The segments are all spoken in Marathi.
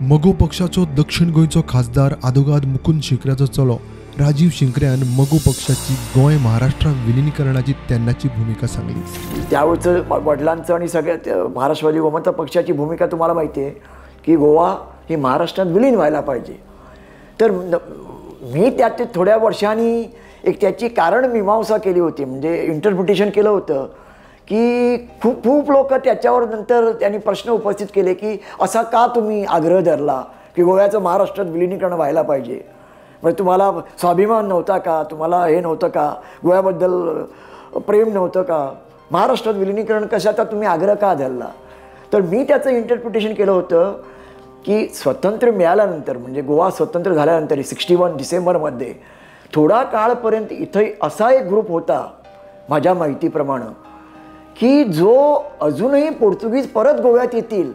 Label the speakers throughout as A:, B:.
A: मगो पक्षाचो दक्षिण गोंयचो खासदार आदोगाद मुकुंद शिंकऱ्याचो चलो राजीव शिंकऱ्यान मगो पक्षाची गोंय महाराष्ट्रात विलिनीकरणाची तेन्नाची भूमिका सांगली.
B: त्यावेळचं वडिलांचं आणि सगळ्यात महाराष्ट्रवादी गोमंतक पक्षाची भूमिका तुम्हाला माहिती आहे की गोवा ही महाराष्ट्रात विलीन व्हायला पाहिजे. तर मी त्यात ते थोड्या वर्षांनी एक त्याची कारण मीमांसा केली होती. म्हणजे इंटरप्रिटेशन केलं होतं. की खूप खूप लोक त्याच्यावर नंतर त्यांनी प्रश्न उपस्थित केले की असा का तुम्ही आग्रह धरला की गोव्याचं महाराष्ट्रात विलिनीकरण व्हायला पाहिजे? म्हणजे तुम्हाला स्वाभिमान नव्हता का? तुम्हाला हे नव्हतं का? गोव्याबद्दल प्रेम नव्हतं का? महाराष्ट्रात विलिनीकरण कशाचा तुम्ही आग्रह का धरला? तर मी त्याचं इंटरप्रिटेशन केलं होतं की स्वतंत्र मिळाल्यानंतर म्हणजे गोवा स्वतंत्र झाल्यानंतर सिक्स्टी वन डिसेंबरमध्ये थोडा काळपर्यंत इथं असा एक ग्रुप होता माझ्या माहितीप्रमाणे की जो अजूनही पोर्तुगीज परत गोव्यात येतील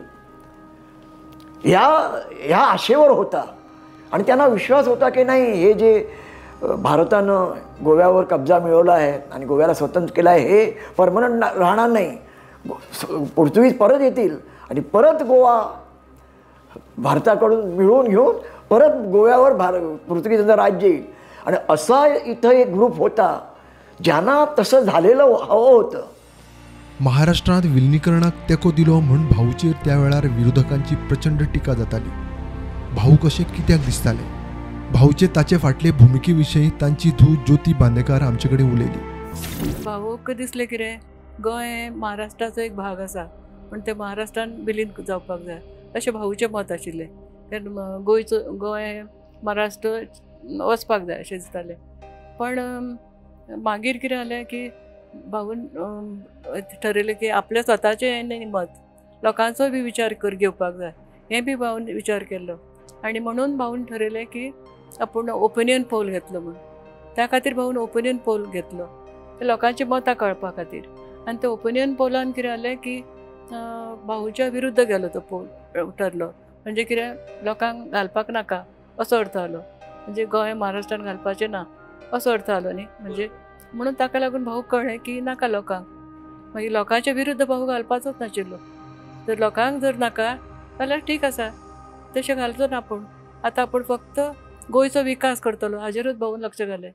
B: ह्या ह्या आशेवर होता. आणि त्यांना विश्वास होता की नाही हे जे भारतानं गोव्यावर कब्जा मिळवला आहे आणि गोव्याला स्वतंत्र केलं आहे हे परमनंट राहणार नाही. पोर्तुगीज परत येतील आणि परत गोवा भारताकडून मिळवून घेऊन परत गोव्यावर भार पोर्तुगीजांचं राज्य येईल. आणि असा इथं एक ग्रुप होता ज्यांना तसं झालेलं हवं होतं.
A: महाराष्ट्रात विलिनीकरणाक तेको दिलो म्हूण भाऊचेर त्या वेळार विरोधकांची प्रचंड टिका जाताली. भाऊ कशे कित्याक दिसताले? भाऊचे ताचे फाटले भुमिके विशयी तांची धू ज्योती बांदेकार आमचे कडेन उलयली
C: भावूक दिसलें कितें गोंय महाराष्ट्राचो एक भाग आसा पूण ते महाराष्ट्रान विलीन जावपाक जाय. अशें भाऊचें मत आशिल्लें. कारण गोंयचो गोंय महाराष्ट्र वचपाक जाय अशें दिसतालें. पण मागीर कितें जालें की भावन ठरयलें की आपलें स्वताचें हें न्ही मत. लोकांचोय बी विचार कर घेवपाक जाय. हें बी भावन विचार केल्लो आनी म्हणून भाऊन ठरयलें की आपूण ओपिनियन पोल घेतलो म्हणून. त्या खातीर भाऊन ओपिनियन पोल घेतलो. ते लोकांची मतां कळपा खातीर. आनी ते ओपिनियन पोलान कितें जालें की भाऊच्या विरुद्ध गेलो तो पोल ठरलो म्हणजे कितें लोकांक घालपाक नाका असो अर्थ जालो म्हणजे गोंय महाराष्ट्रान घालपाचें ना असो अर्थ जालो न्ही. म्हणजे म्हणून ताका लागून भाऊ कळ्ळें की नाका लोकांक. मागीर लोकांच्या विरुद्ध भाऊ घालपाचोच नाशिल्लो जर लोकांक जर नाका जाल्यार ठीक आसा. तशें घालचो ना आपूण. आतां आपूण फक्त गोंयचो विकास करतलो. हाजेरूच भाऊन लक्ष घालें.